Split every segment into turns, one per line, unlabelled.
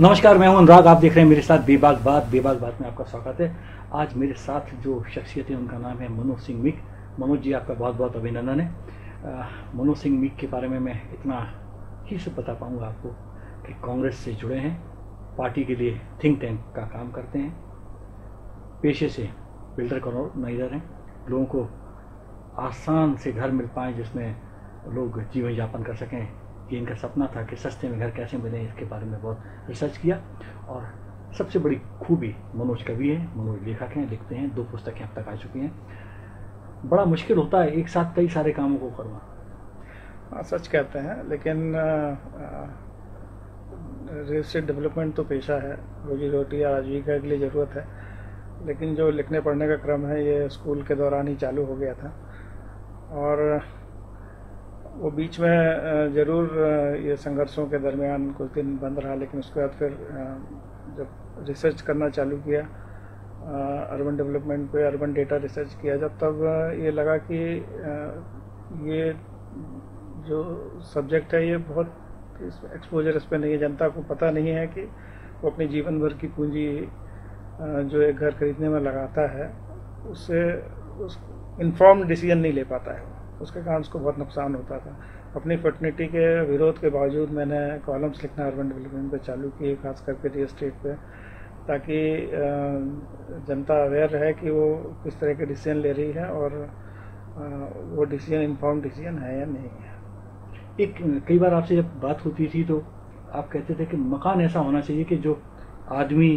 नमस्कार, मैं हूँ अनुराग। आप देख रहे हैं मेरे साथ बेबाग बात। बेबाग बात में आपका स्वागत है। आज मेरे साथ जो शख्सियत है, उनका नाम है मनोज सिंह मिक। मनोज जी, आपका बहुत बहुत अभिनंदन है। मनोज सिंह मिक के बारे में मैं इतना ही से बता पाऊँगा आपको कि कांग्रेस से जुड़े हैं, पार्टी के लिए थिंक टैंक का काम करते हैं। पेशे से बिल्डर कॉर्नाइजर हैं। लोगों को आसान से घर मिल पाए, जिसमें लोग जीवन यापन कर सकें। ये इनका सपना था कि सस्ते में घर कैसे मिले इसके बारे में बहुत रिसर्च किया। और सबसे बड़ी खूबी मनोज कवि है। मनोज लेखक हैं, लिखते हैं, दो पुस्तकें अब तक आ चुकी हैं। बड़ा मुश्किल होता है एक साथ कई सारे कामों को करना।
हाँ सच कहते हैं, लेकिन रियल एस्टेट डेवलपमेंट तो पेशा है। रोजी रोटी या आजीविका के लिए ज़रूरत है। लेकिन जो लिखने पढ़ने का क्रम है, ये स्कूल के दौरान ही चालू हो गया था। और वो बीच में ज़रूर ये संघर्षों के दरमियान कुछ दिन बंद रहा, लेकिन उसके बाद फिर जब रिसर्च करना चालू किया अर्बन डेवलपमेंट पे अर्बन डेटा रिसर्च किया, जब तब ये लगा कि ये जो सब्जेक्ट है, ये बहुत एक्सपोजर इस पर नहीं है। जनता को पता नहीं है कि वो अपनी जीवन भर की पूंजी जो एक घर खरीदने में लगाता है, उससे उस इन्फॉर्म डिसीज़न नहीं ले पाता है। उसके कारण उसको बहुत नुकसान होता था। अपनी फर्टनिटी के विरोध के बावजूद मैंने कॉलम्स लिखना अर्बन डेवलपमेंट पे चालू किए, खास करके रियल स्टेट पे, ताकि जनता अवेयर रहे कि वो किस तरह के डिसीज़न ले रही है और वो डिसीज़न इन्फॉर्म डिसीज़न है या नहीं है।
एक, कई बार आपसे जब बात होती थी तो आप कहते थे कि मकान ऐसा होना चाहिए कि जो आदमी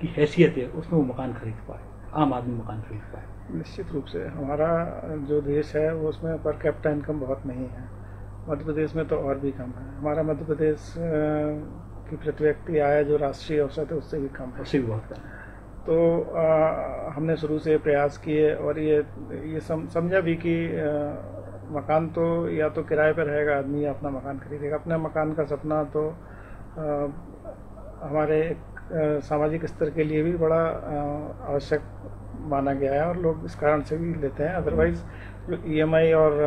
की हैसियत है, उसमें वो मकान खरीद पाए, आम आदमी मकान खरीद पाए।
निश्चित रूप से। हमारा जो देश है वो उसमें पर कैपिटा इनकम बहुत नहीं है। मध्य प्रदेश में तो और भी कम है। हमारा मध्य प्रदेश की प्रति व्यक्ति आय जो राष्ट्रीय औसत है उससे भी कम है।
उससे भी बहुत कम है।
तो आ, हमने शुरू से प्रयास किए और ये ये सम, समझा भी कि आ, मकान तो या तो किराए पर रहेगा आदमी या अपना मकान खरीदेगा। अपने मकान का सपना तो आ, हमारे सामाजिक स्तर के लिए भी बड़ा आवश्यक माना गया है और लोग इस कारण से भी लेते हैं। अदरवाइज़ जो ईएमआई और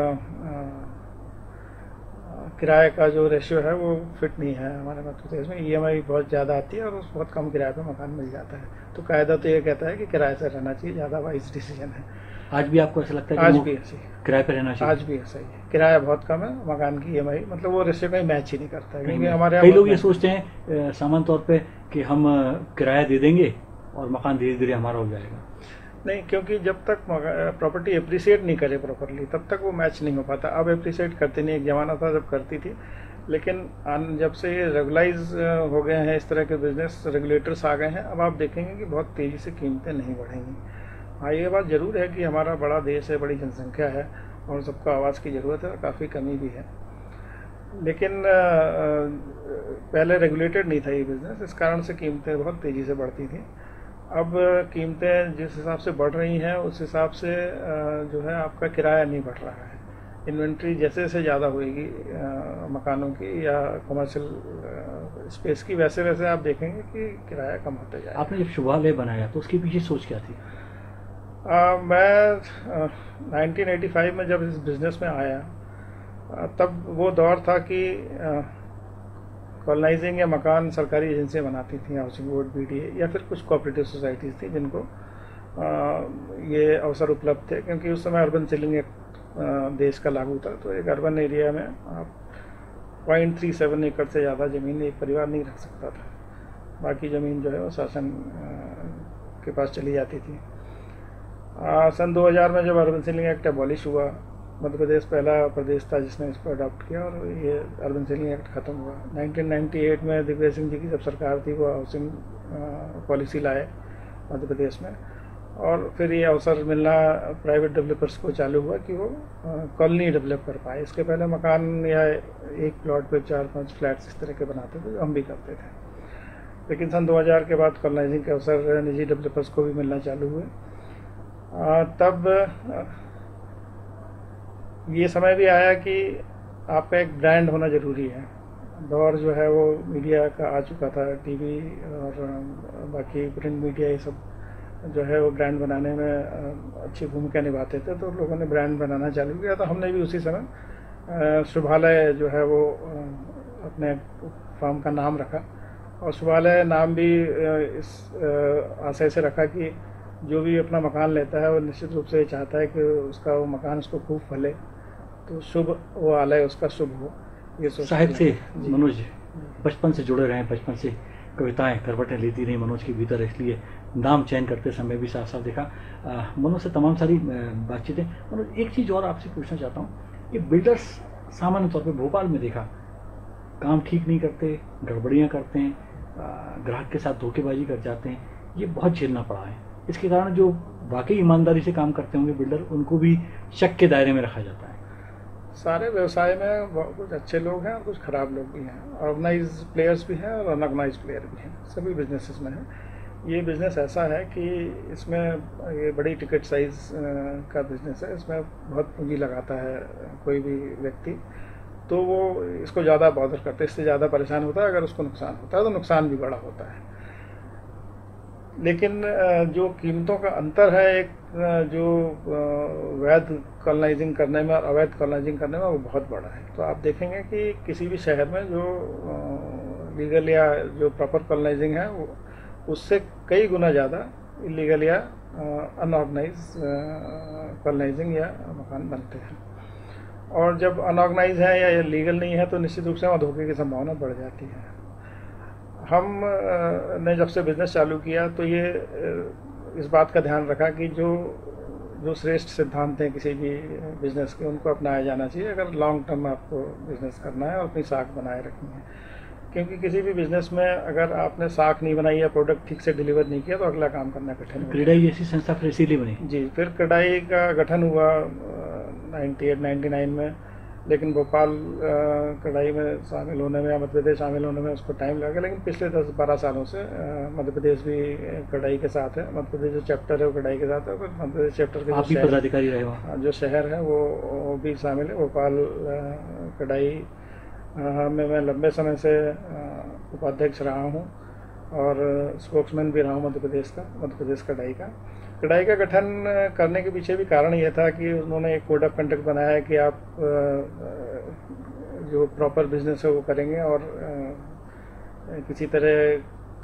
किराए का जो रेशियो है वो फिट नहीं है हमारे मध्य प्रदेश में। ईएमआई बहुत ज़्यादा आती है और उस बहुत कम किराए पे मकान मिल जाता है। तो कायदा तो ये कहता है कि किराए से रहना चाहिए ज़्यादा वाइज डिसीज़न है।
आज भी आपको ऐसा लगता है
आज भी ऐसे
किराए पर रहना चाहिए?
आज भी ऐसा ही है। किराया बहुत कम है मकान की ईएमआई मतलब वो रेशियो कहीं मैच ही नहीं करता है। क्योंकि हमारे
कई लोग ये सोचते हैं सामान्य तौर पर कि हम किराया दे देंगे और मकान धीरे धीरे हमारा हो जाएगा।
नहीं, क्योंकि जब तक प्रॉपर्टी अप्रिसिएट नहीं करे प्रॉपरली तब तक वो मैच नहीं हो पाता। अब अप्रिसिएट करती नहीं, एक जमाना था जब करती थी। लेकिन जब से ये रेगुलाइज हो गए हैं, इस तरह के बिज़नेस रेगुलेटर्स आ गए हैं, अब आप देखेंगे कि बहुत तेज़ी से कीमतें नहीं बढ़ेंगी। हाँ ये बात ज़रूर है कि हमारा बड़ा देश है, बड़ी जनसंख्या है, और सबको आवाज़ की ज़रूरत है और काफ़ी कमी भी है। लेकिन पहले रेगुलेटेड नहीं था ये बिज़नेस इस कारण से कीमतें बहुत तेज़ी से बढ़ती थी। अब कीमतें जिस हिसाब से बढ़ रही हैं उस हिसाब से जो है आपका किराया नहीं बढ़ रहा है। इन्वेंट्री जैसे जैसे ज़्यादा होएगी मकानों की या कमर्शियल स्पेस की वैसे वैसे आप देखेंगे कि किराया कम होता जाएगा।
आपने जब शुभालय बनाया तो उसके पीछे सोच क्या थी?
आ, मैं आ, 1985 में जब इस बिज़नेस में आया आ, तब वो दौर था कि कॉलोनाइजिंग या मकान सरकारी एजेंसियाँ बनाती थी हाउसिंग बोर्ड बीडीए या फिर कुछ कोऑपरेटिव सोसाइटीज़ थी जिनको आ, ये अवसर उपलब्ध थे। क्योंकि उस समय अर्बन सीलिंग एक्ट देश का लागू था। तो एक अर्बन एरिया में आप पॉइंट थ्री सेवन एकड़ से ज़्यादा ज़मीन एक परिवार नहीं रख सकता था। बाकी ज़मीन जो है वो शासन के पास चली जाती थी। आ, सन 2000 में जब अर्बन सीलिंग एक्ट एबॉलिश हुआ मध्य प्रदेश पहला प्रदेश था जिसने इसको अडॉप्ट किया और ये अर्बन सीलिंग एक्ट ख़त्म हुआ। 1998 में दिग्विजय सिंह जी की जब सरकार थी, वो हाउसिंग पॉलिसी लाए मध्य प्रदेश में। और फिर ये अवसर मिलना प्राइवेट डेवलपर्स को चालू हुआ कि वो कॉलोनी डेवलप कर पाए। इसके पहले मकान या एक प्लॉट पे चार पाँच फ्लैट्स इस तरह के बनाते थे हम भी करते थे। लेकिन सन 2000 के बाद कॉलोनाइजिंग के अवसर निजी डेवलपर्स को भी मिलना चालू हुए। तब ये समय भी आया कि आपका एक ब्रांड होना ज़रूरी है। दौर जो है वो मीडिया का आ चुका था टीवी और बाकी प्रिंट मीडिया ये सब जो है वो ब्रांड बनाने में अच्छी भूमिका निभाते थे तो लोगों ने ब्रांड बनाना चालू किया। तो हमने भी उसी समय शुभालय जो है वो अपने फार्म का नाम रखा। और शुभालय नाम भी इस आशय से रखा कि जो भी अपना मकान लेता है, वो निश्चित रूप से चाहता है कि उसका वो मकान उसको खूब फले। तो शुभ वो आलय उसका शुभ हो
ये साहित्य से मनोज बचपन से जुड़े रहे बचपन से कविताएँ करवटें लेती रही मनोज के भीतर इसलिए नाम चयन करते समय भी साफ़ साफ़ देखा मनोज से तमाम सारी बातचीतें। मनोज एक चीज़ और आपसे पूछना चाहता हूँ कि बिल्डर्स सामान्य तौर पर भोपाल में देखा काम ठीक नहीं करते गड़बड़ियाँ करते हैं ग्राहक के साथ धोखेबाजी कर जाते हैं ये बहुत झेलना पड़ा है। इसके कारण जो वाकई ईमानदारी से काम करते होंगे बिल्डर उनको भी शक के दायरे में रखा जाता है।
सारे व्यवसाय में कुछ अच्छे लोग हैं और कुछ खराब लोग भी हैं। ऑर्गेनाइज प्लेयर्स भी हैं और अनऑर्गेनाइज प्लेयर भी हैं। सभी बिजनेसेस में हैं। ये बिज़नेस ऐसा है कि इसमें ये बड़ी टिकट साइज़ का बिज़नेस है। इसमें बहुत पूंजी लगाता है कोई भी व्यक्ति। तो वो इसको ज़्यादा बॉदर करते इससे ज़्यादा परेशान होता है। अगर उसको नुकसान होता है तो नुकसान भी बड़ा होता है। लेकिन जो कीमतों का अंतर है एक जो वैध कॉलोनाइजिंग करने में और अवैध कॉलोनाइजिंग करने में वो बहुत बड़ा है। तो आप देखेंगे कि किसी भी शहर में जो लीगल या जो प्रॉपर कॉलोनाइजिंग है उससे कई गुना ज़्यादा इलीगल या अनऑर्गेनाइज कॉलोनाइजिंग या मकान बनते हैं। और जब अनऑर्गेनाइज है या लीगल नहीं है तो निश्चित रूप से वहाँ धोखे की संभावना बढ़ जाती है। हम ने जब से बिज़नेस चालू किया तो ये इस बात का ध्यान रखा कि जो जो श्रेष्ठ सिद्धांत हैं किसी भी बिज़नेस के उनको अपनाया जाना चाहिए। अगर लॉन्ग टर्म आपको बिज़नेस करना है और अपनी साख बनाए रखनी है। क्योंकि किसी भी बिज़नेस में अगर आपने साख नहीं बनाई या प्रोडक्ट ठीक से डिलीवर नहीं किया तो अगला काम करना कठिन
क्रीडाई जैसी संस्था फिर इसीलिए बनी।
जी फिर क्रीडाई का गठन हुआ नाइन्टी एट नाइन्टी नाइन में। लेकिन भोपाल कढ़ाई में शामिल होने में या मध्य प्रदेश शामिल होने में उसको टाइम लगा लेकिन पिछले दस बारह सालों से मध्य प्रदेश भी कढ़ाई के साथ है। मध्य प्रदेश जो चैप्टर है वो कढ़ाई के साथ है और मध्य प्रदेश चैप्टर के
जो पदाधिकारी रहे हाँ,
जो शहर है वो, वो भी शामिल है। भोपाल कढ़ाई में मैं लंबे समय से उपाध्यक्ष रहा हूँ और स्पोक्समैन भी रहा हूँ मध्य प्रदेश का मध्य प्रदेश कढ़ाई का। कढ़ाई का गठन करने के पीछे भी कारण यह था कि उन्होंने एक कोड ऑफ़ कंडक्ट बनाया है कि आप जो प्रॉपर बिज़नेस है वो करेंगे और किसी तरह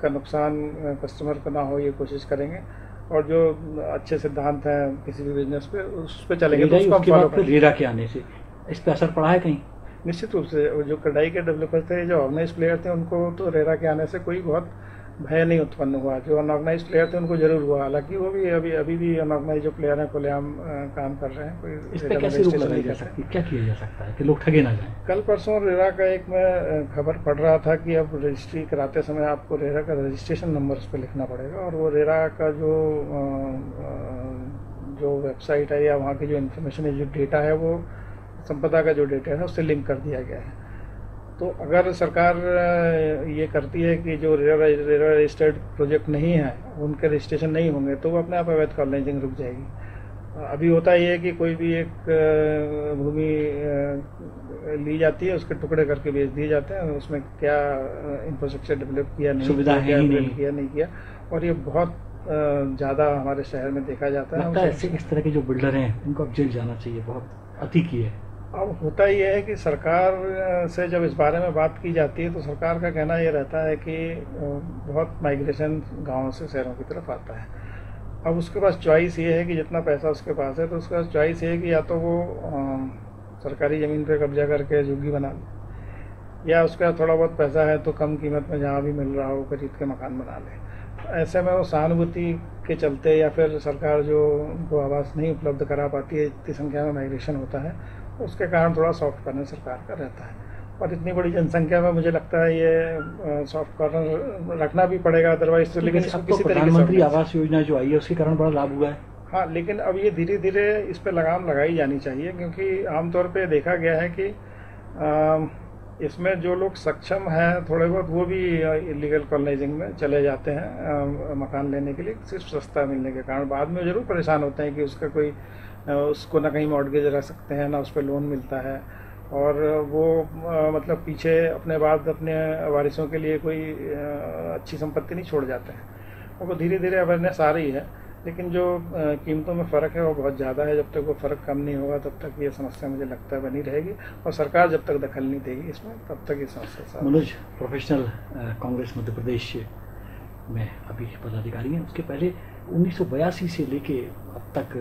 का नुकसान कस्टमर को ना हो ये कोशिश करेंगे। और जो अच्छे सिद्धांत हैं किसी भी बिज़नेस पे उस पर चलेंगे तो उसको
उसके बाद रेरा के आने से इस पर असर पड़ा है कहीं?
निश्चित रूप से जो कढ़ाई के डेवलपर थे जो ऑर्गेनाइज प्लेयर थे उनको तो रेरा के आने से कोई बहुत भय नहीं उत्पन्न हुआ जो अनऑर्गेनाइज प्लेयर थे उनको ज़रूर हुआ। हालाँकि वो भी अभी अभी भी अनऑर्गेनाइज जो प्लेयर हैं खुलेआम काम कर रहे हैं
कोई इस पे कैसे रोक लगाई जा सकती। क्या किया जा सकता है कि लोग ठगे ना जाए?
कल परसों रेरा का एक मैं खबर पढ़ रहा था कि अब रजिस्ट्री कराते समय आपको रेरा का रजिस्ट्रेशन नंबर उस पर लिखना पड़ेगा और वो रेरा का जो जो वेबसाइट है या वहाँ की जो इन्फॉर्मेशन है जो डेटा है वो संपदा का जो डेटा है उससे लिंक कर दिया गया है। तो अगर सरकार ये करती है कि जो रेरा रजिस्टर्ड प्रोजेक्ट नहीं है उनके रजिस्ट्रेशन नहीं होंगे तो वो अपने आप अवैध कॉलेजिंग रुक जाएगी। अभी होता ये है कि कोई भी एक भूमि ली जाती है उसके टुकड़े करके बेच दिए जाते हैं उसमें क्या इंफ्रास्ट्रक्चर डेवलप किया नहीं
सुविधा
किया,
है नहीं।
किया नहीं किया और ये बहुत ज़्यादा हमारे शहर में देखा जाता
है। इस तरह के जो बिल्डर हैं उनको अब जेल जाना चाहिए बहुत अति की है।
अब होता ही है कि सरकार से जब इस बारे में बात की जाती है तो सरकार का कहना ये रहता है कि बहुत माइग्रेशन गाँव से शहरों की तरफ़ आता है। अब उसके पास चॉइस ये है कि जितना पैसा उसके पास है तो उसके पास चॉइस ये है कि या तो वो सरकारी ज़मीन पे कब्जा करके झुग्गी बना ले, या उसके थोड़ा बहुत पैसा है तो कम कीमत में जहाँ भी मिल रहा हो खरीद के मकान बना ले। ऐसे में वो सहानुभूति के चलते या फिर सरकार जो उनको आवास नहीं उपलब्ध करा पाती है, इतनी संख्या में माइग्रेशन होता है उसके कारण थोड़ा सॉफ्ट कॉर्नर सरकार का रहता है। और इतनी बड़ी जनसंख्या में मुझे लगता है ये सॉफ्ट कॉर्नर रखना भी पड़ेगा अदरवाइज़
तो लेकिन तो किसी प्रधानमंत्री आवास योजना जो आई है उसके कारण बड़ा लाभ हुआ है।
हाँ लेकिन अब ये धीरे धीरे इस पर लगाम लगाई जानी चाहिए क्योंकि आमतौर पर देखा गया है कि इसमें जो लोग सक्षम हैं थोड़े बहुत वो भी इलीगल कॉलोनाइजिंग में चले जाते हैं मकान लेने के लिए सिर्फ़ सस्ता मिलने के कारण। बाद में ज़रूर परेशान होते हैं कि उसका कोई उसको ना कहीं मॉडगेज रह सकते हैं, ना उस पर लोन मिलता है। और वो मतलब पीछे अपने बाद अपने वारिसों के लिए कोई अच्छी संपत्ति नहीं छोड़ जाते हैं। वो धीरे धीरे अवेयरनेस आ रही है, लेकिन जो कीमतों में फ़र्क है वो बहुत ज़्यादा है। जब तक वो फ़र्क कम नहीं होगा, तब तक ये समस्या मुझे लगता है बनी रहेगी और सरकार जब तक दखल नहीं देगी इसमें, तब तक ये समस्या
मनोज प्रोफेशनल कांग्रेस मध्य प्रदेश में अभी पदाधिकारी हैं। उसके पहले 1982 से लेके अब तक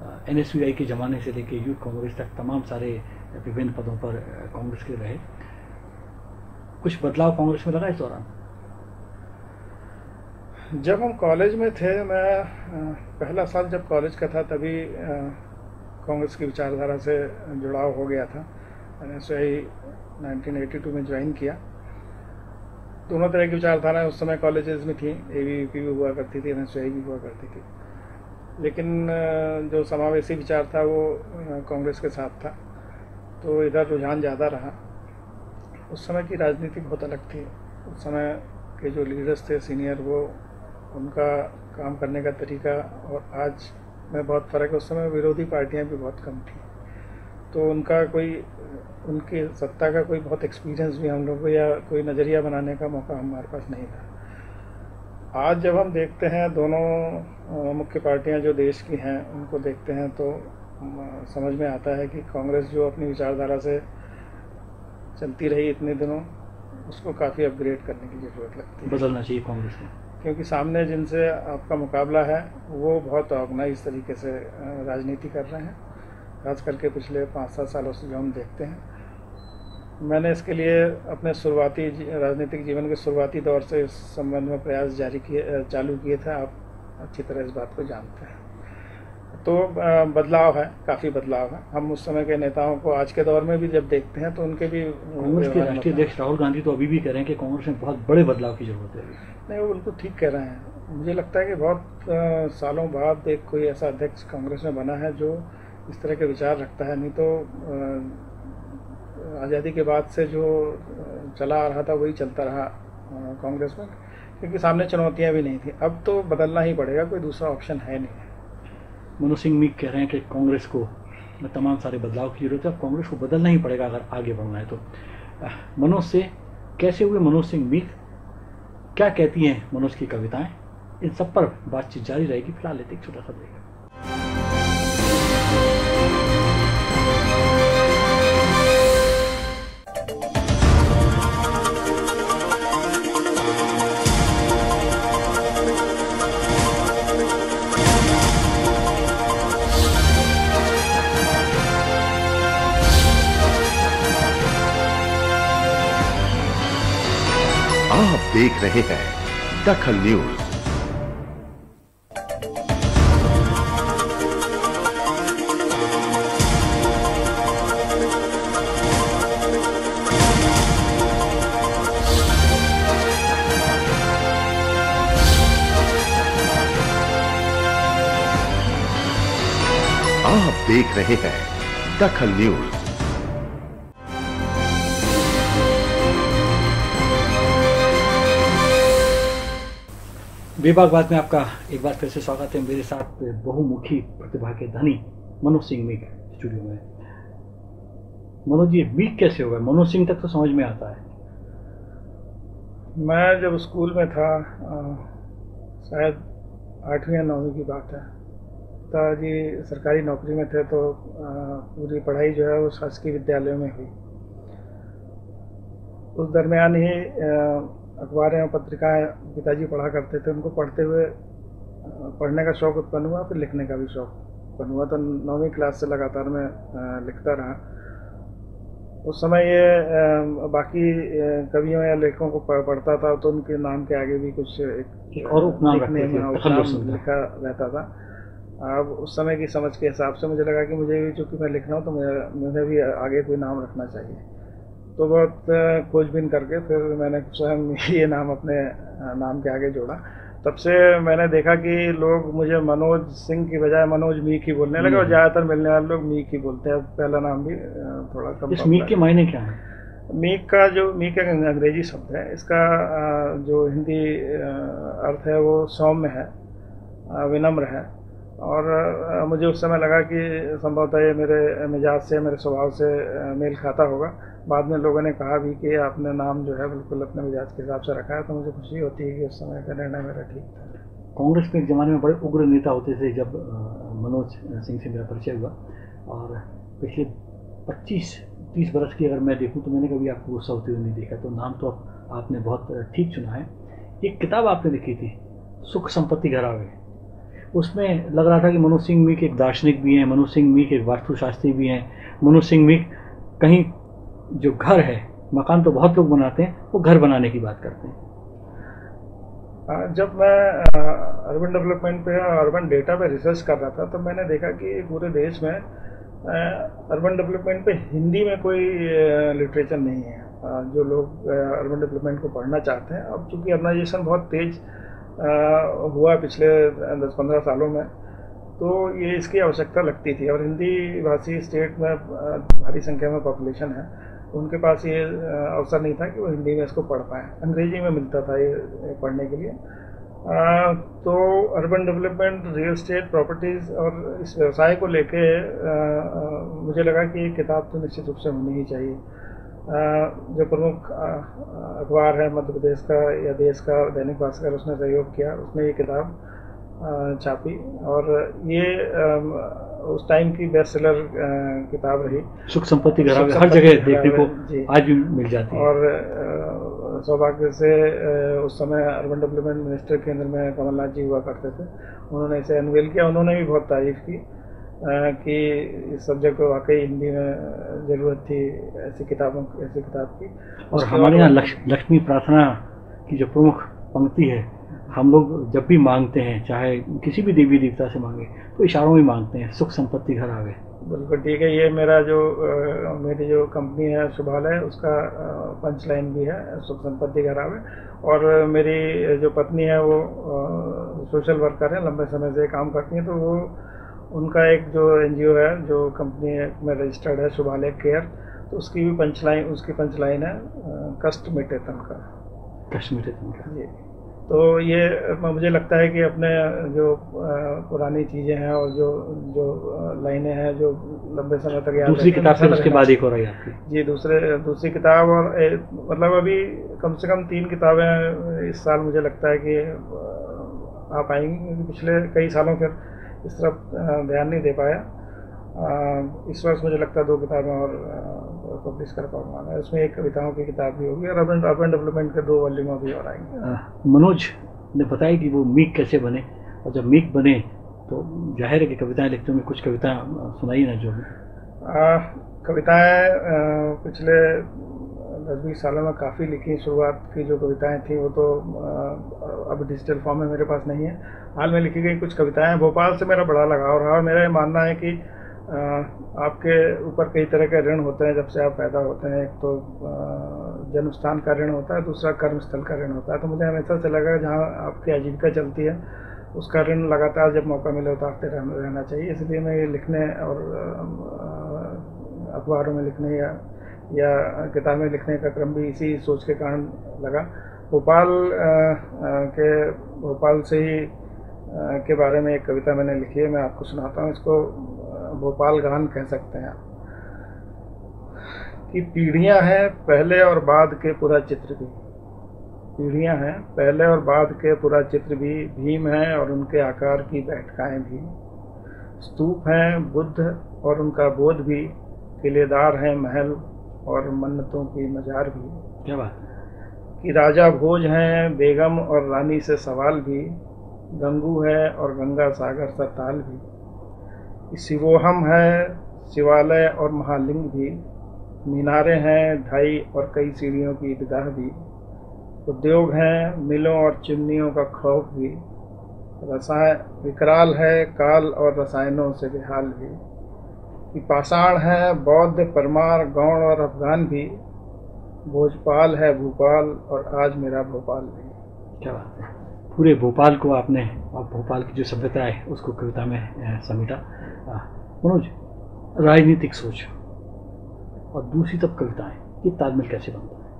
एन के ज़माने से लेके यूथ कांग्रेस तक तमाम सारे विभिन्न पदों पर कांग्रेस के रहे। कुछ बदलाव कांग्रेस में लगा इस दौरान?
जब हम कॉलेज में थे, मैं पहला साल जब कॉलेज का था, तभी कांग्रेस की विचारधारा से जुड़ाव हो गया था। मैंने आई 1982 में ज्वाइन किया। दोनों तरह की विचारधाराएँ उस समय कॉलेजेस में थी। ए भी हुआ करती थी एन भी हुआ करती थी। लेकिन जो समावेशी विचार था वो कांग्रेस के साथ था। तो इधर रुझान ज़्यादा रहा। उस समय की राजनीति बहुत अलग थी। उस समय के जो लीडर्स थे, सीनियर, वो उनका काम करने का तरीका और आज में बहुत फ़र्क है। उस समय विरोधी पार्टियाँ भी बहुत कम थी। तो उनका कोई, उनकी सत्ता का कोई बहुत एक्सपीरियंस भी हम लोग को या कोई नज़रिया बनाने का मौका हमारे पास नहीं था आज जब हम देखते हैं दोनों मुख्य पार्टियाँ जो देश की हैं उनको देखते हैं तो समझ में आता है कि कांग्रेस जो अपनी विचारधारा से चलती रही इतने दिनों उसको काफ़ी अपग्रेड करने की ज़रूरत लगती है।
बदलना चाहिए कांग्रेस में
क्योंकि सामने जिनसे आपका मुकाबला है वो बहुत ऑर्गेनाइज तरीके से राजनीति कर रहे हैं। खास करके पिछले पाँच सात सालों से जो हम देखते हैं मैंने इसके लिए अपने शुरुआती राजनीतिक जीवन के शुरुआती दौर से इस संबंध में प्रयास जारी किए चालू किए थे। आप अच्छी तरह इस बात को जानते हैं। तो बदलाव है काफ़ी बदलाव है। हम उस समय के नेताओं को आज के दौर में भी जब देखते हैं तो उनके भी
कांग्रेस के राष्ट्रीय अध्यक्ष राहुल गांधी तो अभी भी कह रहे हैं कि कांग्रेस में बहुत बड़े बदलाव की ज़रूरत है।
नहीं वो बिल्कुल ठीक कह रहे हैं। मुझे लगता है कि बहुत सालों बाद एक कोई ऐसा अध्यक्ष कांग्रेस में बना है जो इस तरह के विचार रखता है। नहीं तो अ, आज़ादी के बाद से जो चला आ रहा था, वही चलता रहा कांग्रेस में, क्योंकि सामने चुनौतियाँ भी नहीं थी। अब तो बदलना ही पड़ेगा, कोई दूसरा ऑप्शन है नहीं।
मनोज सिंह मीक कह रहे हैं कि कांग्रेस को तमाम सारे बदलाव की ज़रूरत है, अब कांग्रेस को बदलना ही पड़ेगा अगर आगे बढ़ना है तो। मनोज से, कैसे हुए मनोज सिंह मीक? क्या कहती हैं मनोज की कविताएँ? इन सब पर बातचीत जारी रहेगी, फ़िलहाल लेते एक छोटा सा ब्रेक
देख रहे हैं दखल न्यूज़। आप देख रहे हैं दखल न्यूज़।
बात में आपका एक बार फिर से स्वागत है। मेरे साथ बहुमुखी प्रतिभा के धनी मनोज सिंह मीक स्टूडियो में। मनोज जी, मीक कैसे हुआ मनोज सिंह तक तो समझ में आता है।
मैं जब स्कूल में था शायद आठवीं या नौवीं की बात है। पिताजी सरकारी नौकरी में थे तो पूरी पढ़ाई जो है वो शासकीय विद्यालयों में हुई। उस दरमियान ही अखबारें और पत्रिकाएँ पिताजी पढ़ा करते थे उनको पढ़ते हुए पढ़ने का शौक उत्पन्न हुआ फिर लिखने का भी शौक उत्पन्न हुआ। तो नौवीं क्लास से लगातार मैं लिखता रहा। उस समय ये बाकी कवियों या लेखकों को पढ़ता था तो उनके नाम के आगे भी कुछ एक
और उपनाम तखल्लुस
उपनाम लिखा रहता था। अब उस समय की समझ के हिसाब से मुझे लगा कि मुझे भी चूँकि मैं लिख रहा हूँ तो मुझे मुझे भी आगे कोई नाम रखना चाहिए। तो बहुत खोजबीन करके फिर मैंने स्वयं ये नाम अपने नाम के आगे जोड़ा। तब से मैंने देखा कि लोग मुझे मनोज सिंह की बजाय मनोज मीक ही बोलने लगे और
हम्म।
ज़्यादातर मिलने वाले लोग मीक ही बोलते हैं। पहला नाम भी थोड़ा कम
इस मीक के मायने क्या है?
है। मीक का जो मीक एक अंग्रेज़ी शब्द है। इसका जो हिंदी अर्थ है वो सौम्य है विनम्र है। और मुझे उस समय लगा कि संभवतः ये मेरे मिजाज से मेरे स्वभाव से मेल खाता होगा। बाद में लोगों ने कहा भी कि आपने नाम जो है बिल्कुल अपने मिजाज के हिसाब से रखा है तो मुझे खुशी होती है कि उस समय का निर्णय मेरा ठीक था।
कांग्रेस के ज़माने में बड़े उग्र नेता होते थे जब मनोज सिंह से मेरा परिचय हुआ। और पिछले 25 30 बरस की अगर मैं देखूँ तो मैंने कभी आपको गुस्सा होते हुए नहीं देखा। तो नाम तो आप, आपने बहुत ठीक चुना है। एक किताब आपने लिखी थी सुख संपत्ति घरावे उसमें लग रहा था कि मनोज सिंह मीक एक दार्शनिक भी हैं मनोज सिंह मीक एक वास्तुशास्त्री भी हैं। मनोज सिंह मीक कहीं जो घर है, मकान तो बहुत लोग बनाते हैं, वो घर बनाने की बात करते हैं।
जब मैं अर्बन डेवलपमेंट पे अर्बन डेटा पे रिसर्च कर रहा था तो मैंने देखा कि पूरे देश में अर्बन डेवलपमेंट पे हिंदी में कोई लिटरेचर नहीं है। जो लोग अर्बन डेवलपमेंट को पढ़ना चाहते हैं, अब चूँकि अर्बनाइजेशन बहुत तेज हुआ पिछले दस पंद्रह सालों में तो ये इसकी आवश्यकता लगती थी। और हिंदी भाषी स्टेट में भारी संख्या में पॉपुलेशन है। उनके पास ये अवसर नहीं था कि वो हिंदी में इसको पढ़ पाए। अंग्रेज़ी में मिलता था ये पढ़ने के लिए। अ, तो urban development real estate properties और इस व्यवसाय को लेके मुझे लगा कि ये किताब तो निश्चित रूप से होनी ही चाहिए। अ, जो प्रमुख अखबार है मध्य प्रदेश का या देश का दैनिक भास्कर उसने सहयोग किया उसने ये किताब छापी। और ये अम, उस टाइम की बेस्ट सेलर किताब रही।
सुख संपत्ति
सुख
हर जगह देखने को आज भी मिल जाती है।
और सौभाग्य से उस समय अर्बन डेवलपमेंट मिनिस्टर केंद्र में कमलनाथ जी हुआ करते थे। उन्होंने इसे अनवेल किया। उन्होंने भी बहुत तारीफ़ की कि इस सब्जेक्ट को वाकई हिंदी में ज़रूरत थी ऐसी किताबों ऐसी किताब की।
और हमारे यहाँ लक्ष्मी प्रार्थना की जो प्रमुख पंक्ति है हम लोग जब भी मांगते हैं चाहे किसी भी देवी देवता से मांगे तो इशारों में मांगते हैं सुख संपत्ति घर आवे
बिल्कुल ठीक है ये मेरा जो अ, मेरी जो कंपनी है शुभालय उसका पंच लाइन भी है सुख संपत्ति घरावे और मेरी जो पत्नी है वो सोशल वर्कर है लंबे समय से काम करती हैं तो वो उनका एक जो एनजीओ है जो कंपनी में रजिस्टर्ड है शुभालय केयर तो उसकी भी पंच लाइन उसकी पंच लाइन है कष्ट मिटे तन का।
कश्मीर है
जी। तो ये मुझे लगता है कि अपने जो पुरानी चीज़ें हैं और जो जो लाइनें हैं जो लंबे समय तक याद
दूसरी किताब
उनका
उसके बाद एक हो रही है आपकी।
जी दूसरे दूसरी किताब और ए, मतलब अभी कम से कम तीन किताबें इस साल मुझे लगता है कि अ, आ पाएँगी पिछले कई सालों फिर इस तरफ़ ध्यान नहीं दे पाया। इस वर्ष मुझे लगता है दो किताबें और पब्लिश कर पाऊँगा मैं। उसमें एक कविताओं की किताब भी होगी और अर्बन अर्बन डेवलपमेंट के दो वॉल्यूम भी और आएँगे।
मनोज ने बताया कि वो मीक कैसे बने? और जब मीक बने तो ज़ाहिर है कि कविताएँ लिखते हुए कुछ कविता सुनाइए ना जो
कविताएँ पिछले दस बीस सालों में काफ़ी लिखी। शुरुआत की जो कविताएँ थी वो तो अब डिजिटल फॉर्म में मेरे पास नहीं है। हाल में लिखी गई कुछ कविताएँ। भोपाल से मेरा बड़ा लगाव रहा और मेरा ये मानना है कि आपके ऊपर कई तरह के ऋण होते हैं जब से आप पैदा होते हैं। एक तो जन्म स्थान का ऋण होता है, दूसरा कर्म स्थल का ऋण होता है। तो मुझे हमेशा से लगा जहाँ आपकी आजीविका चलती है, उसका ऋण लगातार जब मौका मिले उतारते रह- रहना चाहिए। इसलिए मैं ये लिखने और अखबारों में लिखने या या किताबें लिखने का क्रम भी इसी सोच के कारण लगा। भोपाल के, भोपाल से ही के बारे में एक कविता मैंने लिखी है, मैं आपको सुनाता हूँ। इसको भोपाल गान कह सकते हैं कि पीढ़ियाँ हैं पहले और बाद के पूरा चित्र भी। पीढ़ियाँ हैं पहले और बाद के पूरा चित्र भी भीम हैं और उनके आकार की बैठकाएँ भी। स्तूप हैं बुद्ध और उनका बोध भी किलेदार हैं महल और मन्नतों की मजार भी।
क्या बात
कि राजा भोज हैं बेगम और रानी से सवाल भी गंगू है और गंगा सागर सा ताल भी। शिवोहम है, शिवालय और महालिंग भी, मीनारे हैं, ढाई और कई सीढ़ियों की ईदगाह भी, उद्योग हैं, मिलों और चिमनियों का खौफ भी रसायन विकराल है, काल और रसायनों से बेहाल भी पाषाण है, बौद्ध, परमार, गौण और अफगान भी, भोजपाल है, भोपाल और आज मेरा भोपाल भी।
क्या बात है। पूरे भोपाल को आपने और भोपाल की जो सभ्यता है उसको कविता में समेटा। मनोज राजनीतिक सोच और दूसरी तब कविताएँ कि तालमेल कैसे बनता है?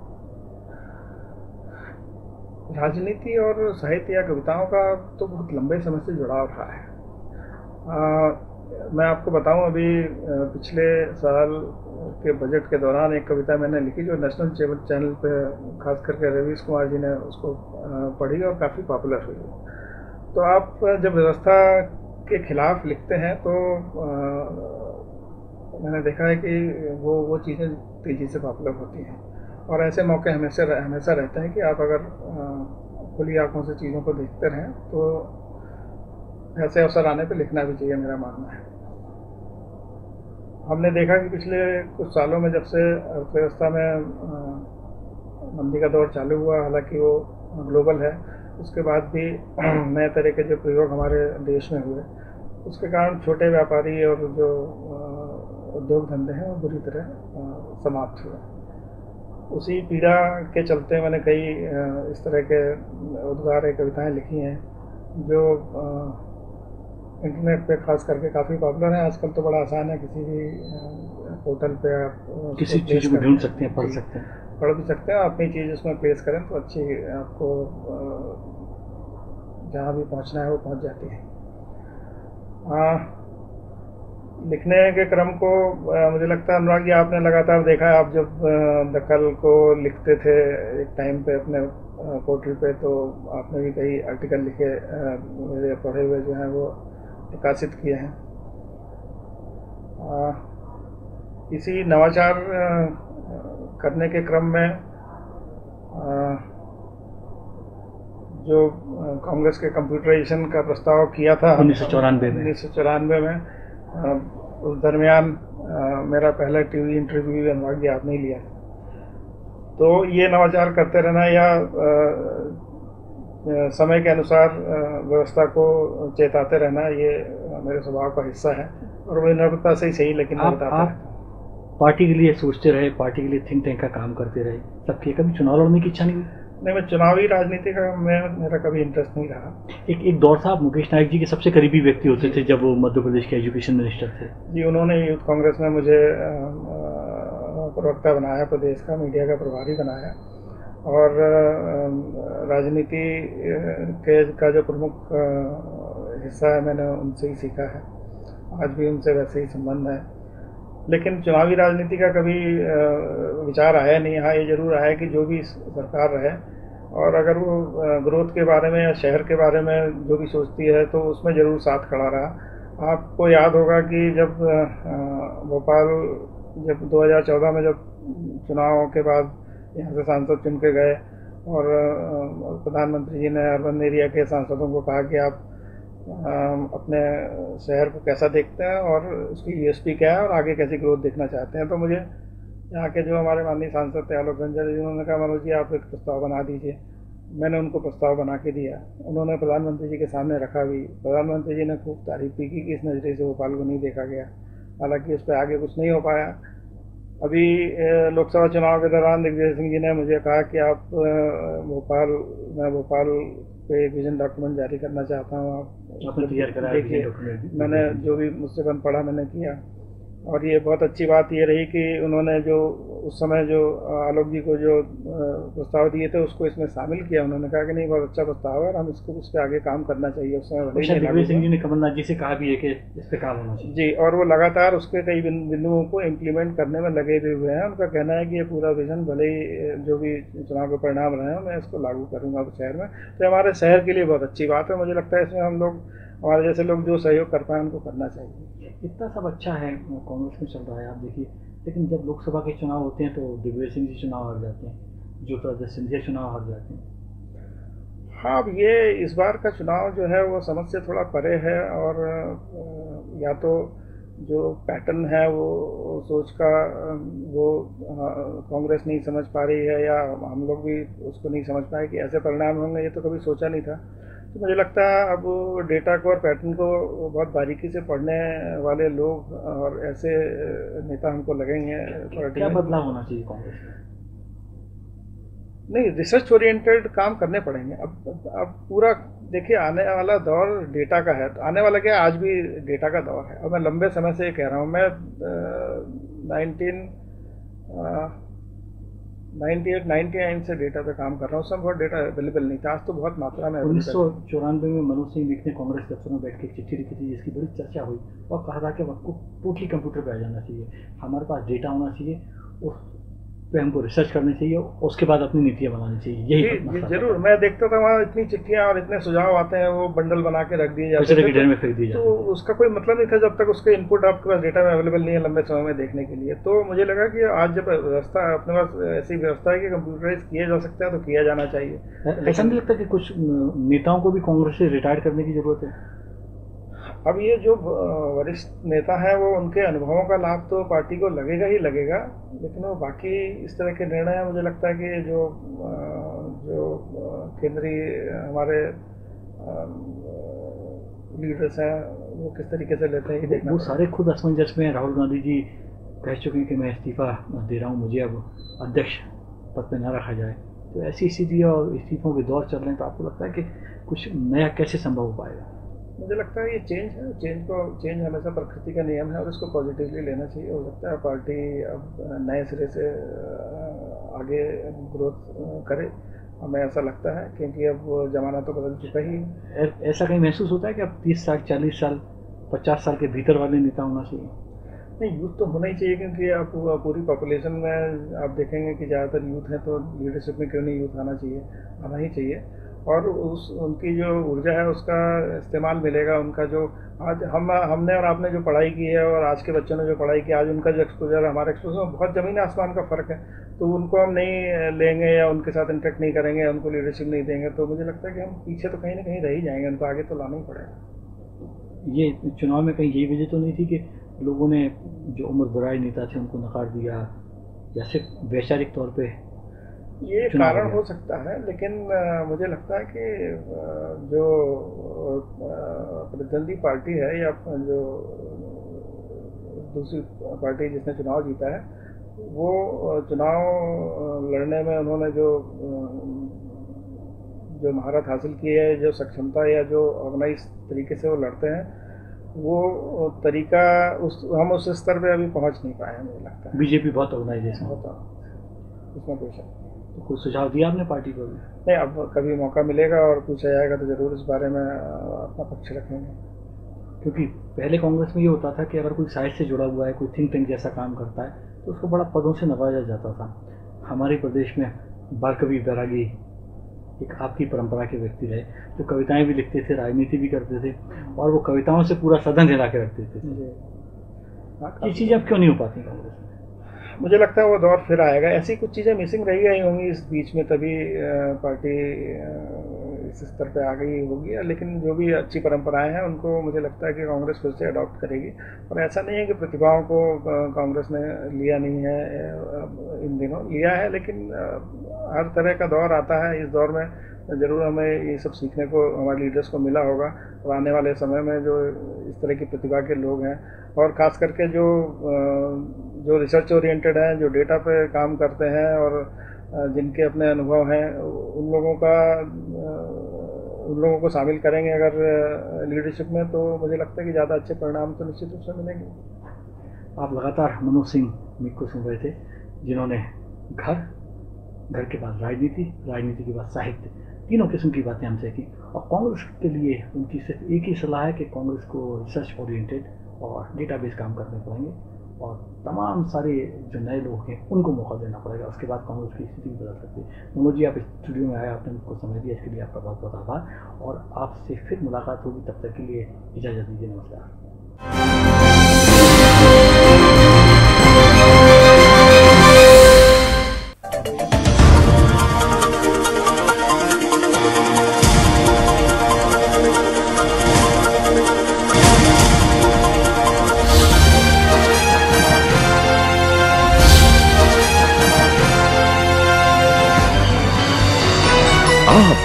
राजनीति और साहित्य या कविताओं का तो बहुत लंबे समय से जुड़ाव रहा है। आ, मैं आपको बताऊँ अभी पिछले साल के बजट के दौरान एक कविता मैंने लिखी जो नेशनल चैनल पे खास करके रवीश कुमार जी ने उसको पढ़ी और काफ़ी पॉपुलर हुई। तो आप जब व्यवस्था के खिलाफ लिखते हैं तो आ, मैंने देखा है कि वो वो चीज़ें तेज़ी से पॉपुलर होती हैं। और ऐसे मौके हमेशा हमेशा रहते हैं कि आप अगर खुली आँखों से चीज़ों को देखते रहें तो ऐसे अवसर आने पर लिखना भी चाहिए मेरा मानना है। हमने देखा कि पिछले कुछ सालों में जब से अर्थव्यवस्था में मंदी का दौर चालू हुआ, हालाँकि वो ग्लोबल है, उसके बाद भी नए तरह के जो प्रयोग हमारे देश में हुए। उसके कारण छोटे व्यापारी और जो उद्योग धंधे हैं, वो बुरी तरह समाप्त हुए। उसी पीड़ा के चलते मैंने कई इस तरह के उद्गार कविताएँ लिखी हैं, जो इंटरनेट पे खास करके काफ़ी पॉपुलर है। आजकल तो बड़ा आसान है किसी भी पोर्टल पे आप
किसी चीज़ को ढूंढ सकते हैं पढ़ सकते हैं।
पढ़ भी सकते हैं अपनी चीज़ उसमें प्लेस करें तो अच्छी आपको जहाँ भी पहुँचना है वो पहुँच जाती है। आ, लिखने के क्रम को मुझे लगता है अनुराग जी आपने लगातार देखा है आप जब दखल को लिखते थे एक टाइम पे अपने पोर्टल पे तो आपने भी कई आर्टिकल लिखे मेरे पढ़े हुए जो हैं वो। प्रकाशित किए हैं। इसी नवाचार करने के क्रम में जो कांग्रेस के कंप्यूटराइजेशन का प्रस्ताव किया था
उन्नीस सौ चौरानवे में।
उन्नीस सौ चौरानवे में उस दरमियान मेरा पहला टीवी इंटरव्यू अनुराग जी आपने लिया। तो ये नवाचार करते रहना या समय के अनुसार व्यवस्था को चेताते रहना ये मेरे स्वभाव का हिस्सा है और वो विनम्रता से ही सही लेकिन
आप, आप पार्टी के लिए सोचते रहे पार्टी के लिए थिंक टैंक का काम करते रहे सबके कभी चुनाव लड़ने की इच्छा नहीं हुई?
नहीं मैं चुनावी राजनीति का मैं मेरा कभी इंटरेस्ट नहीं रहा।
एक एक दौर था मुकेश नायक जी के सबसे करीबी व्यक्ति होते थे जब वो मध्य प्रदेश के एजुकेशन मिनिस्टर थे।
जी उन्होंने यूथ कांग्रेस में मुझे प्रवक्ता बनाया प्रदेश का मीडिया का प्रभारी बनाया। और राजनीति के, का जो प्रमुख हिस्सा है, मैंने उनसे ही सीखा है। आज भी उनसे वैसे ही संबंध है। लेकिन चुनावी राजनीति का कभी विचार आया नहीं। हाँ ये ज़रूर आया कि जो भी सरकार रहे और अगर वो ग्रोथ के बारे में या शहर के बारे में जो भी सोचती है तो उसमें ज़रूर साथ खड़ा रहा। आपको याद होगा कि जब भोपाल जब 2014 में जब चुनाव के बाद यहाँ से सांसद चुन के गए और प्रधानमंत्री जी ने अर्बन एरिया के सांसदों को कहा कि आप अपने शहर को कैसा देखते हैं और उसकी यूएसपी क्या है और आगे कैसी ग्रोथ देखना चाहते हैं। तो मुझे यहाँ के जो हमारे माननीय सांसद थे आलोक रंजन जी, उन्होंने कहा, मनोज जी, आप एक प्रस्ताव बना दीजिए। मैंने उनको प्रस्ताव बना के दिया। उन्होंने प्रधानमंत्री जी के सामने रखा भी। प्रधानमंत्री जी ने खूब तारीफ़ भी की कि इस नज़रिए से भोपाल को नहीं देखा गया। हालाँकि उस पर आगे कुछ नहीं हो पाया। अभी लोकसभा चुनाव के दौरान दिग्विजय सिंह जी ने मुझे कहा कि आप भोपाल मैं भोपाल पे एक विजन डॉक्यूमेंट जारी करना चाहता हूँ आप देखिए। मैंने जो भी मुझसे बन पढ़ा मैंने किया। और ये बहुत अच्छी बात ये रही कि उन्होंने जो उस समय जो आलोक जी को जो प्रस्ताव दिए थे उसको इसमें शामिल किया। उन्होंने कहा कि नहीं बहुत अच्छा प्रस्ताव है और हम इसको इस पर आगे काम करना चाहिए। उस
समय सिंह जी ने कमलनाथ जी से कहा भी है कि इस पर काम होना चाहिए।
जी और वो लगातार उसके कई बिंदुओं को इम्प्लीमेंट करने में लगे भी हुए हैं। उनका कहना है कि ये पूरा विजन भले ही जो भी चुनाव के परिणाम रहे हैं मैं इसको लागू करूँगा शहर में। तो हमारे शहर के लिए बहुत अच्छी बात है। मुझे लगता है इसमें हम लोग हमारे जैसे लोग जो सहयोग कर पाए उनको करना चाहिए।
इतना सब अच्छा है कांग्रेस में चल रहा है। आप देखिए लेकिन जब लोकसभा के चुनाव होते हैं तो दिग्विजय सिंह जी चुनाव हार जाते हैं, ज्योतिरादित्य सिंधिया चुनाव हार जाते हैं।
हाँ अब ये इस बार का चुनाव जो है वो समझ से थोड़ा परे है और या तो जो पैटर्न है वो सोच का वो कांग्रेस नहीं समझ पा रही है या हम लोग भी उसको नहीं समझ पाए कि ऐसे परिणाम होंगे, ये तो कभी सोचा नहीं था। तो मुझे लगता है अब डेटा को और पैटर्न को बहुत बारीकी से पढ़ने वाले लोग और ऐसे नेता हमको लगेंगे
क्या बदलाव होना चाहिए कांग्रेस में?
नहीं रिसर्च ओरिएंटेड काम करने पड़ेंगे। अब अब पूरा देखिए आने वाला दौर डेटा का है तो आने वाला क्या आज भी डेटा का दौर है। और मैं लंबे समय से ये कह रहा हूँ मैं नाइनटीन 98 99 से डेटा पे काम कर रहा हूँ। सब बहुत डेटा अवेलेबल नहीं था। आज तो बहुत मात्रा में
उन्नीस सौ चौरानवे में मनोज सिंह मिक ने कांग्रेस दफ्तर में बैठ के चिट्ठी लिखी थी, जिसकी बड़ी चर्चा हुई और कहा था कि आपको टोटली कंप्यूटर पर आ जाना चाहिए। हमारे पास डेटा होना चाहिए उस पे हमको रिसर्च करनी चाहिए और उसके बाद अपनी नीतियाँ बनानी चाहिए यही
ज़रूर। मैं देखता था वहाँ इतनी चिट्ठियाँ और इतने सुझाव आते हैं वो बंडल बना के रख दिए जाते थे
ढेर में फेंक दी
तो उसका कोई मतलब नहीं था जब तक उसके इनपुट आपके पास डेटा में अवेलेबल नहीं है लंबे समय में देखने के लिए। तो मुझे लगा कि आज जब व्यवस्था अपने पास ऐसी व्यवस्था है कि कंप्यूटराइज किया जा सकता है तो किया जाना चाहिए।
ऐसा नहीं लगता कि कुछ नेताओं को भी कांग्रेस से रिटायर करने की ज़रूरत है?
अब ये जो वरिष्ठ नेता हैं वो उनके अनुभवों का लाभ तो पार्टी को लगेगा ही लगेगा लेकिन वो बाकी इस तरह के निर्णय मुझे लगता है कि जो जो केंद्रीय हमारे लीडर्स हैं वो किस तरीके से लेते हैं ये देखना
वो सारे खुद असमंजस में राहुल गांधी जी कह चुके हैं कि मैं इस्तीफा दे रहा हूँ मुझे अब अध्यक्ष पद पर न रखा जाए। तो ऐसी स्थिति और इस्तीफों के दौर चल रहे हैं तो आपको लगता है कि कुछ नया कैसे संभव हो पाएगा?
मुझे लगता है ये चेंज है चेंज को चेंज हमेशा प्रकृति का नियम है और इसको पॉजिटिवली लेना चाहिए। हो सकता है पार्टी अब नए सिरे से आगे ग्रोथ करे। हमें ऐसा लगता है क्योंकि अब जमाना तो बदल चुका ही।
ऐ- ऐसा कहीं महसूस होता है कि अब तीस साल चालीस साल पचास साल के भीतर वाले नेता होना चाहिए?
नहीं यूथ तो होना ही चाहिए क्योंकि आप पूरी पॉपुलेशन में आप देखेंगे कि ज़्यादातर यूथ हैं तो लीडरशिप में क्यों नहीं यूथ आना चाहिए? आना ही चाहिए। और उस, उनकी जो ऊर्जा है, उसका इस्तेमाल मिलेगा उनका जो आज हम, हमने और आपने जो पढ़ाई की है और आज के बच्चों ने जो पढ़ाई की, आज उनका जो एक्सपोजर हमारा एक्सपोजर में बहुत ज़मीन आसमान का फ़र्क है। तो उनको हम नहीं लेंगे या उनके साथ इंटरेक्ट नहीं करेंगे, उनको लीडरशिप नहीं देंगे तो मुझे लगता है कि हम पीछे तो कहीं ना कहीं रह ही जाएँगे, उनको आगे तो लाना ही पड़ेगा।
ये चुनाव में कहीं यही वजह तो नहीं थी कि लोगों ने जो उम्र दराज नेता थे, उनको नकार दिया या सिर्फ़ वैचारिक तौर पे
ये कारण हो सकता है लेकिन मुझे लगता है कि जो प्रतिद्वंदी पार्टी है या जो दूसरी पार्टी जिसने चुनाव जीता है वो चुनाव लड़ने में उन्होंने जो जो महारत हासिल की है जो सक्षमता या जो ऑर्गेनाइज तरीके से वो लड़ते हैं वो तरीका उस हम उस स्तर पे अभी पहुँच नहीं पाए हैं मुझे लगता है।
बीजेपी बहुत ऑर्गेनाइजेशन है।
होता इसमें कोई शक।
तो कुछ सुझाव दिया आपने पार्टी को? भी
नहीं अब कभी मौका मिलेगा और पूछा जाएगा तो ज़रूर इस बारे में अपना पक्ष रखेंगे।
क्योंकि पहले कांग्रेस में ये होता था कि अगर कोई साइड से जुड़ा हुआ है कोई थिंक टैंक जैसा काम करता है तो उसको बड़ा पदों से नवाजा जाता था। हमारे प्रदेश में बालकवि बैरागी एक आपकी परंपरा के व्यक्ति रहे जो कविताएँ भी लिखते थे राजनीति भी करते थे और वो कविताओं से पूरा सदन हिला के रखते थे। ये चीज़ें अब क्यों नहीं हो पाती? कांग्रेस में
मुझे लगता है वो दौर फिर आएगा। ऐसी कुछ चीज़ें मिसिंग रही गई होंगी इस बीच में, तभी पार्टी इस स्तर पे आ गई होगी। लेकिन जो भी अच्छी परंपराएँ हैं, उनको मुझे लगता है कि कांग्रेस फिर से अडॉप्ट करेगी। और ऐसा नहीं है कि प्रतिभाओं को कांग्रेस ने लिया नहीं है इन दिनों। लिया है, लेकिन हर तरह का दौर आता है। इस दौर में ज़रूर हमें ये सब सीखने को, हमारे लीडर्स को मिला होगा। और आने वाले समय में जो इस तरह की प्रतिभा के लोग हैं, और ख़ास करके जो जो रिसर्च ओरिएंटेड हैं, जो डेटा पे काम करते हैं, और जिनके अपने अनुभव हैं, उन लोगों का उन लोगों को शामिल करेंगे अगर लीडरशिप में तो मुझे लगता है कि ज़्यादा अच्छे परिणाम तो निश्चित रूप से मिलेंगे।
आप लगातार मनोज सिंह मिक को सुन रहे थे, जिन्होंने घर घर के बाद राजनीति राजनीति के बाद साहित्य तीनों किस्म की बातें हमसे की और कांग्रेस के लिए उनकी सिर्फ़ एक ही सलाह है कि कांग्रेस को रिसर्च ओरिएंटेड और डेटाबेस काम करने पड़ेंगे और तमाम सारे जो नए लोग हैं, उनको मौका देना पड़ेगा। उसके बाद कांग्रेस की स्थिति बदल सकती है। मनोज जी, आप स्टूडियो में आए, आपने मुझको समय दिया, इसके लिए आपका बहुत बहुत आभार और आपसे फिर मुलाकात होगी। तब तक के लिए इजाज़त दीजिए। नमस्कार।